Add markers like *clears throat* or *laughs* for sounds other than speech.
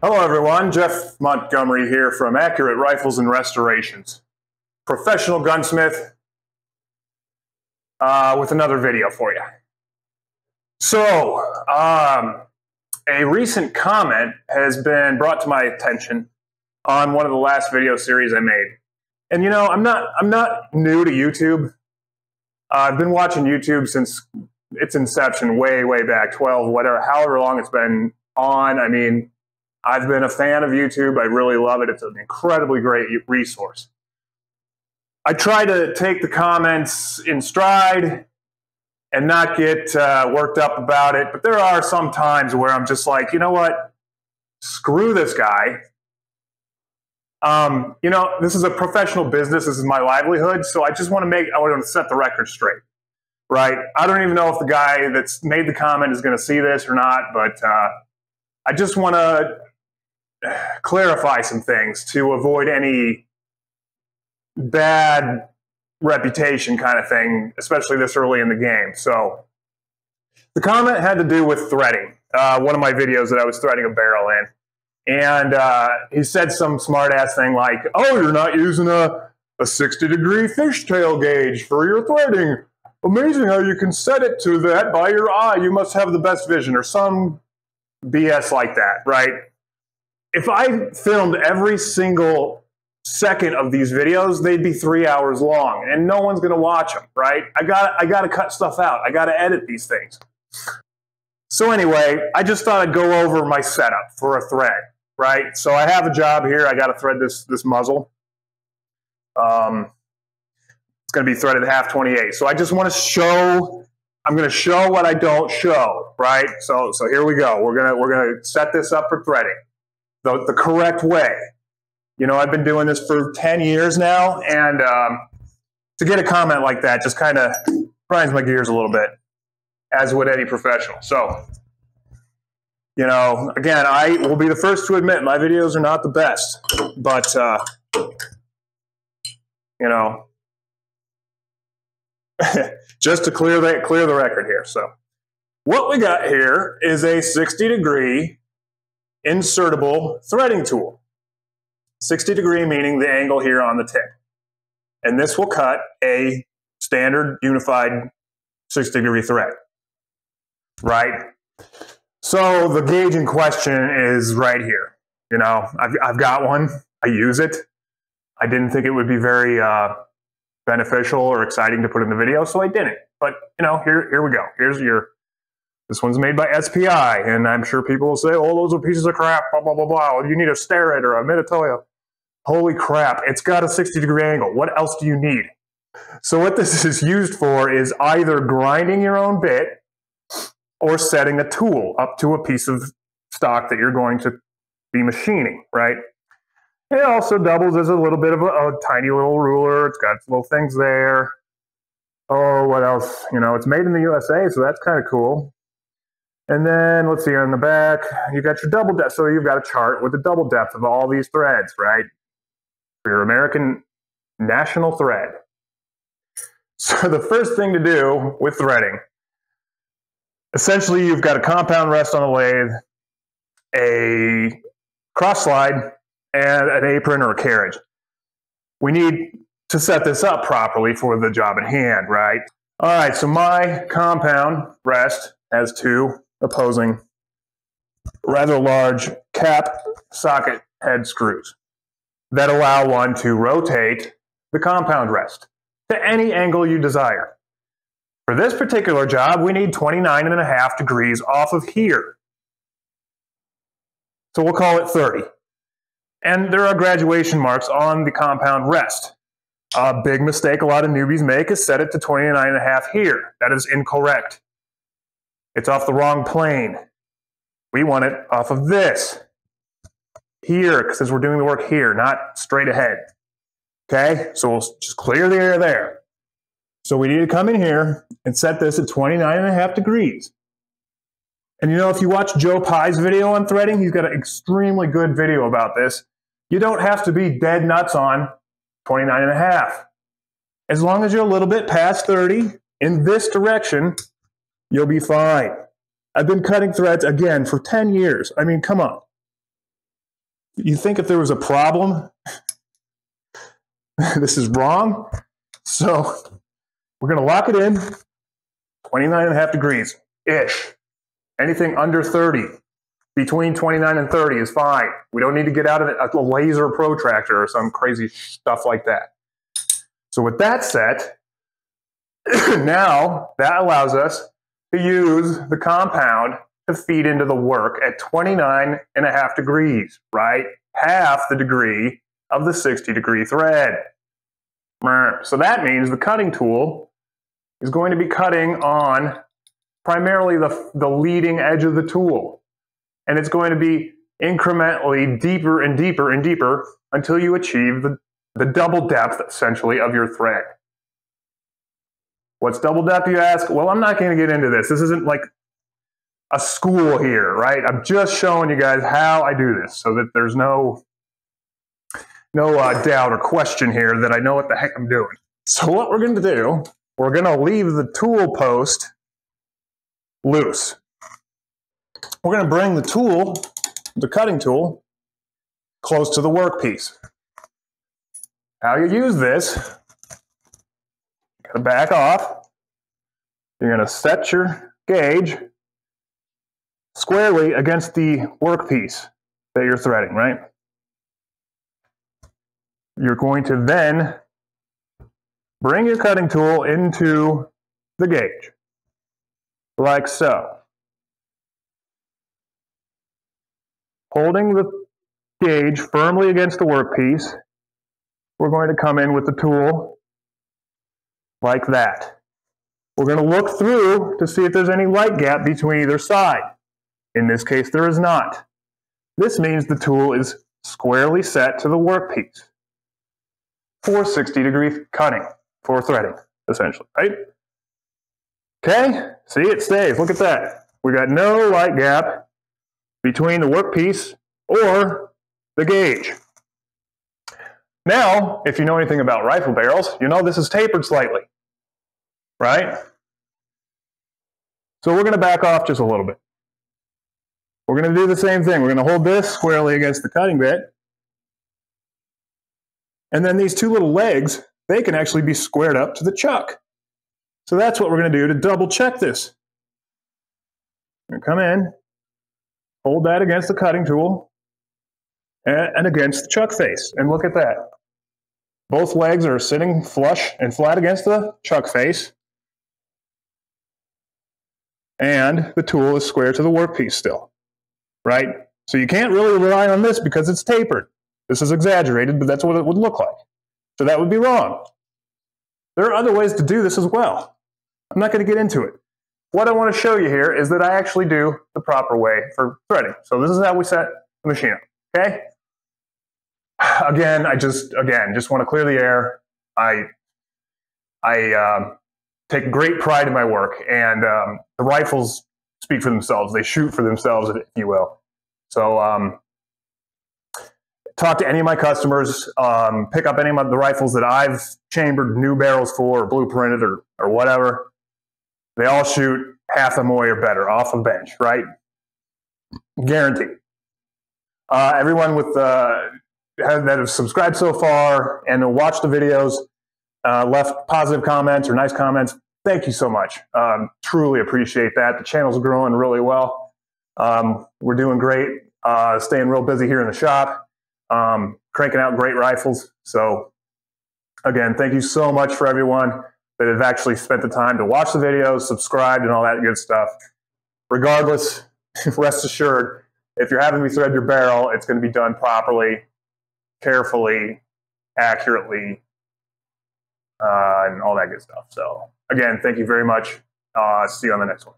Hello, everyone. Jeff Montgomery here from Accurate Rifles and Restorations, professional gunsmith, uh, with another video for you. So, um, a recent comment has been brought to my attention on one of the last video series I made. And you know, I'm not I'm not new to YouTube. Uh, I've been watching YouTube since its inception, way way back, 12, whatever, however long it's been on. I mean, I've been a fan of YouTube. I really love it. It's an incredibly great resource. I try to take the comments in stride and not get uh, worked up about it, but there are some times where I'm just like, you know what? Screw this guy. Um, you know, this is a professional business. This is my livelihood. So I just want to make, I want to set the record straight, right? I don't even know if the guy that's made the comment is going to see this or not, but uh, I just want to clarify some things to avoid any bad reputation kind of thing, especially this early in the game. So the comment had to do with threading, uh, one of my videos that I was threading a barrel in. And uh, he said some smart ass thing like, oh, you're not using a, a 60 degree fishtail gauge for your threading. Amazing how you can set it to that by your eye. You must have the best vision, or some BS like that, right? If I filmed every single second of these videos, they'd be three hours long, and no one's going to watch them, right? I got I got to cut stuff out. I got to edit these things. So anyway, I just thought I'd go over my setup for a thread, right? So I have a job here. I got to thread this this muzzle. Um, it's going to be threaded half 28. So I just want to show. I'm going to show what I don't show, right? So so here we go. We're gonna we're gonna set this up for threading the, the correct way. You know, I've been doing this for 10 years now, and um, to get a comment like that just kind of grinds my gears a little bit, as would any professional. So, you know, again, I will be the first to admit my videos are not the best, but, uh, you know, *laughs* just to clear the, clear the record here. So, what we got here is a 60 degree insertable threading tool. 60 degree meaning the angle here on the tip. And this will cut a standard unified 60 degree thread, right? So the gauge in question is right here. You know, I've, I've got one. I use it. I didn't think it would be very uh, beneficial or exciting to put in the video, so I didn't. But you know, here here we go. Here's your this one's made by SPI, and I'm sure people will say, oh, those are pieces of crap, blah, blah, blah, blah. You need a Starrett or a Mitutoyo. Holy crap, it's got a 60 degree angle. What else do you need? So what this *laughs* is used for is either grinding your own bit or setting a tool up to a piece of stock that you're going to be machining, right? It also doubles as a little bit of a, a tiny little ruler. It's got little things there. Oh, what else? You know, it's made in the USA, so that's kind of cool. And then let's see on the back, you've got your double depth. So you've got a chart with the double depth of all these threads, right? For your American national thread. *laughs* So the first thing to do with threading, essentially you've got a compound rest on a lathe, a cross slide, and an apron or a carriage. We need to set this up properly for the job at hand, right? All right, so my compound rest has two opposing rather large cap socket head screws that allow one to rotate the compound rest to any angle you desire. For this particular job, we need 29 and a half degrees off of here. So we'll call it 30. And there are graduation marks on the compound rest. A big mistake a lot of newbies make is set it to 29 and a half here. That is incorrect. It's off the wrong plane. We want it off of this. Here, because we're doing the work here, not straight ahead. Okay, so we'll just clear the air there. So we need to come in here and set this at 29 and a half degrees. And you know, if you watch Joe Pye's video on threading, he's got an extremely good video about this. You don't have to be dead nuts on 29 and a half. As long as you're a little bit past 30 in this direction, You'll be fine. I've been cutting threads again for 10 years. I mean, come on. you think if there was a problem, *laughs* this is wrong. So we're going to lock it in 29 and a half degrees ish. Anything under 30, between 29 and 30 is fine. We don't need to get out of it a laser protractor or some crazy stuff like that. So with that set, *clears throat* now that allows us to use the compound to feed into the work at 29 and a half degrees, right? Half the degree of the 60 degree thread. So that means the cutting tool is going to be cutting on primarily the, the leading edge of the tool. And it's going to be incrementally deeper and deeper and deeper until you achieve the, the double depth, essentially, of your thread. What's double depth, you ask? Well, I'm not going to get into this. This isn't like a school here, right? I'm just showing you guys how I do this so that there's no no uh, doubt or question here that I know what the heck I'm doing. So what we're going to do, we're going to leave the tool post loose. We're going to bring the tool, the cutting tool, close to the workpiece. How you use this, to back off. You're going to set your gauge squarely against the workpiece that you're threading, right? You're going to then bring your cutting tool into the gauge, like so. Holding the gauge firmly against the workpiece, we're going to come in with the tool like that. We're going to look through to see if there's any light gap between either side. In this case, there is not. This means the tool is squarely set to the workpiece for 60 degree cutting, for threading, essentially, right? Okay, see it stays. Look at that. We got no light gap between the workpiece or the gauge. Now, if you know anything about rifle barrels, you know this is tapered slightly, right? So we're going to back off just a little bit. We're going to do the same thing. We're going to hold this squarely against the cutting bit. And then these two little legs, they can actually be squared up to the chuck. So that's what we're going to do to double check this. come in, hold that against the cutting tool and, against the chuck face. And look at that. Both legs are sitting flush and flat against the chuck face. And the tool is square to the workpiece still, right? So you can't really rely on this because it's tapered. This is exaggerated, but that's what it would look like. So that would be wrong. There are other ways to do this as well. I'm not going to get into it. What I want to show you here is that I actually do the proper way for threading. So this is how we set the machine up, okay? Again, I just, again, just want to clear the air. I, I um, take great pride in my work, and um, the rifles speak for themselves. They shoot for themselves, if you will. So um, talk to any of my customers, um, pick up any of the rifles that I've chambered new barrels for or blueprinted or, or whatever. They all shoot half a MOA or better off a bench, right? Guaranteed. Uh, everyone with uh, that have subscribed so far and watched the videos, uh, left positive comments or nice comments, thank you so much. Um, truly appreciate that. The channel's growing really well. Um, we're doing great. Uh, staying real busy here in the shop um, cranking out great rifles. So, again, thank you so much for everyone that have actually spent the time to watch the videos, subscribed, and all that good stuff. Regardless, *laughs* rest assured, if you're having me thread your barrel, it's going to be done properly, carefully, accurately, uh, and all that good stuff. So, again, thank you very much. Uh, see you on the next one.